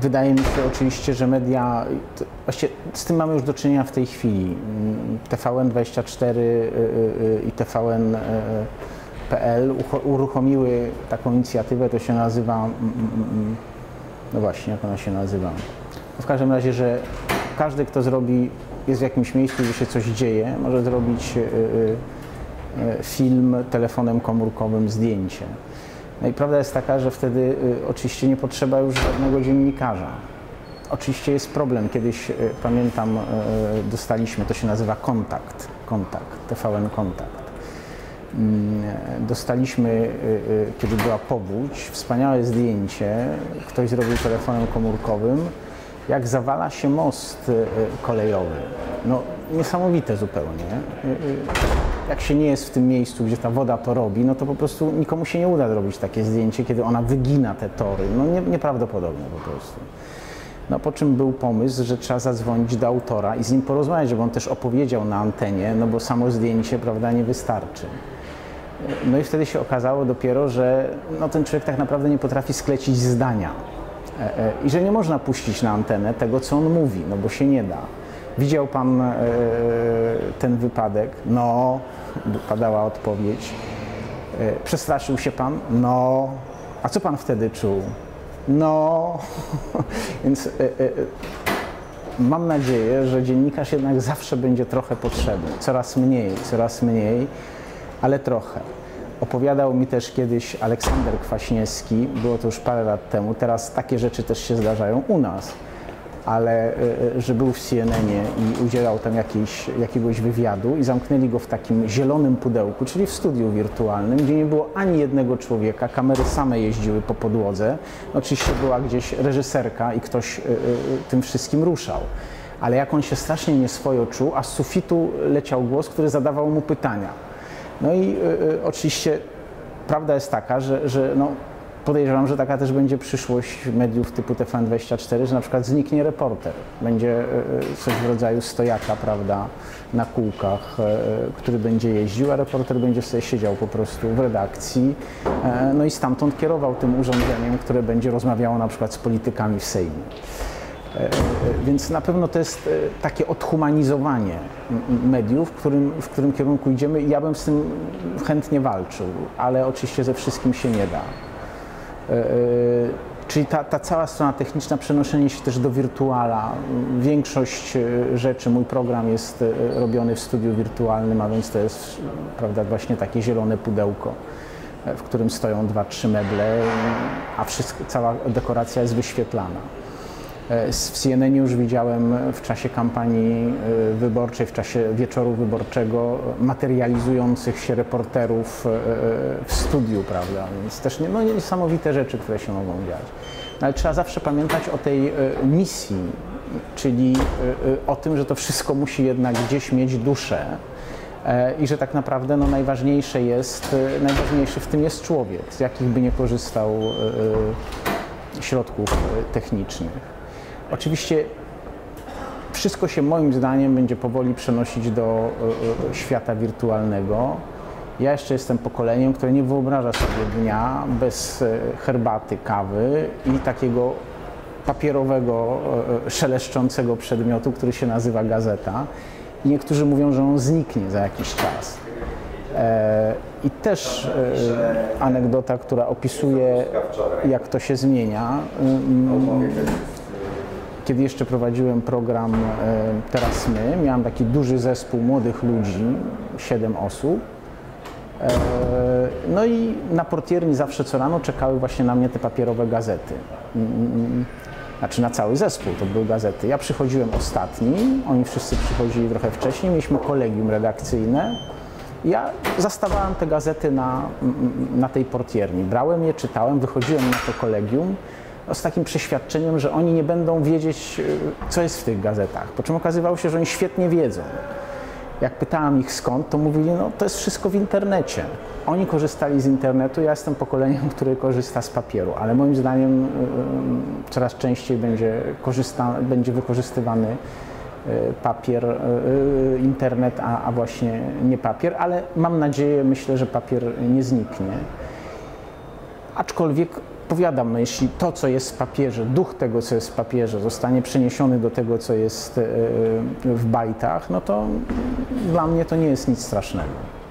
Wydaje mi się oczywiście, że media, właściwie z tym mamy już do czynienia w tej chwili. Mm, TVN24 y, y, i TVN.pl uruchomiły taką inicjatywę, to się nazywa, mm, mm, no właśnie, jak ona się nazywa? W każdym razie, że każdy, kto zrobi, jest w jakimś miejscu, gdzie się coś dzieje, może zrobić film telefonem komórkowym, zdjęcie. No i prawda jest taka, że wtedy y, oczywiście nie potrzeba już żadnego dziennikarza. Oczywiście jest problem. Kiedyś y, pamiętam, y, dostaliśmy, to się nazywa kontakt, kontakt, TVN kontakt. Mm, dostaliśmy, kiedy była powódź, wspaniałe zdjęcie, ktoś zrobił telefonem komórkowym, jak zawala się most kolejowy. No niesamowite zupełnie jak się nie jest w tym miejscu, gdzie ta woda to robi, no to po prostu nikomu się nie uda zrobić takie zdjęcie, kiedy ona wygina te tory. No nie, nieprawdopodobne po prostu. No po czym był pomysł, że trzeba zadzwonić do autora i z nim porozmawiać, żeby on też opowiedział na antenie, no bo samo zdjęcie, prawda, nie wystarczy. No i wtedy się okazało dopiero, że no, ten człowiek tak naprawdę nie potrafi sklecić zdania i że nie można puścić na antenę tego, co on mówi, no bo się nie da. Widział pan e, ten wypadek? No, padała odpowiedź. E, przestraszył się pan? No. A co pan wtedy czuł? No. Więc e, mam nadzieję, że dziennikarz jednak zawsze będzie trochę potrzebny. Coraz mniej, coraz mniej, ale trochę. Opowiadał mi też kiedyś Aleksander Kwaśniewski, było to już parę lat temu, teraz takie rzeczy też się zdarzają u nas ale e, e, że był w CNN-ie i udzielał tam jakiejś, jakiegoś wywiadu i zamknęli go w takim zielonym pudełku, czyli w studiu wirtualnym, gdzie nie było ani jednego człowieka, kamery same jeździły po podłodze. Oczywiście była gdzieś reżyserka i ktoś e, tym wszystkim ruszał. Ale jak on się strasznie nieswojo czuł, a z sufitu leciał głos, który zadawał mu pytania. No i oczywiście prawda jest taka, że, że no, Podejrzewam, że taka też będzie przyszłość mediów typu TVN24, że na przykład zniknie reporter. Będzie e, e, coś w rodzaju stojaka, prawda, na kółkach, e, który będzie jeździł, a reporter będzie sobie siedział po prostu w redakcji, no i stamtąd kierował tym urządzeniem, które będzie rozmawiało na przykład z politykami w Sejmie. Więc na pewno to jest takie odhumanizowanie mediów, w którym, w którym kierunku idziemy ja bym z tym chętnie walczył, ale oczywiście ze wszystkim się nie da. E, e, czyli ta, ta cała strona techniczna, przenoszenie się też do wirtuala. Większość e, rzeczy, mój program jest robiony w studiu wirtualnym, a więc to jest prawda, właśnie takie zielone pudełko, w którym stoją dwa, trzy meble, a wszystko, cała dekoracja jest wyświetlana. W CNN już widziałem w czasie kampanii e, wyborczej, w czasie wieczoru wyborczego materializujących się reporterów e, e, w studiu, prawda? Więc też no, niesamowite rzeczy, które się mogą dziać. No, ale trzeba zawsze pamiętać o tej misji, czyli o tym, że to wszystko musi jednak gdzieś mieć duszę i że tak naprawdę no, najważniejsze jest, najważniejszy w tym jest człowiek, z jakich by nie korzystał środków technicznych. Oczywiście wszystko się moim zdaniem będzie powoli przenosić do e, e, świata wirtualnego. Ja jeszcze jestem pokoleniem, które nie wyobraża sobie dnia bez e, herbaty, kawy i takiego papierowego, szeleszczącego przedmiotu, który się nazywa gazeta. I niektórzy mówią, że on zniknie za jakiś czas. I też anegdota, która opisuje, jak to się zmienia. Kiedy jeszcze prowadziłem program e, Teraz My, miałem taki duży zespół młodych ludzi, 7 osób. E, no i na portierni zawsze co rano czekały właśnie na mnie te papierowe gazety. Mm, mm, mm. Znaczy na cały zespół to były gazety. Ja przychodziłem ostatni, oni wszyscy przychodzili trochę wcześniej, mieliśmy kolegium redakcyjne. Ja zastawałem te gazety na, na tej portierni. Brałem je, czytałem, wychodziłem na to kolegium z takim przeświadczeniem, że oni nie będą wiedzieć, y, co jest w tych gazetach. Po czym okazywało się, że oni świetnie wiedzą. Jak pytałam ich skąd, to mówili, no to jest wszystko w internecie. Oni korzystali z internetu, ja jestem pokoleniem, które korzysta z papieru, ale moim zdaniem y, y, coraz częściej będzie, korzysta, będzie wykorzystywany papier, internet, a, a właśnie nie papier, ale mam nadzieję, myślę, że papier nie zniknie. Aczkolwiek powiadam, no jeśli to, co jest w papierze, duch tego, co jest w papierze, zostanie przeniesiony do tego, co jest w bajtach, no to dla mnie to nie jest nic strasznego.